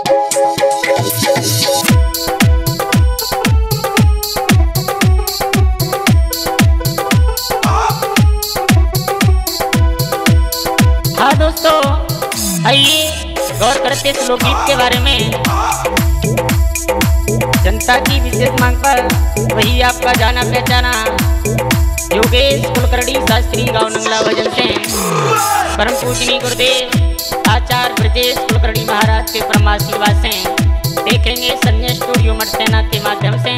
हाँ दोस्तों, आइए गौर करते इस लोकगीत के बारे में। जनता की विशेष मांग पर वही आपका जाना पहचाना। योगेश कुलकर्णी शास्त्री गाँव नंगला भजन से। परम पूजनी गुरुदेव। आचार प्रदेश कुलकर्णी महाराज के परमाशीर्वाद से देखेंगे सन्या स्टूडियो मठ सेना के माध्यम से।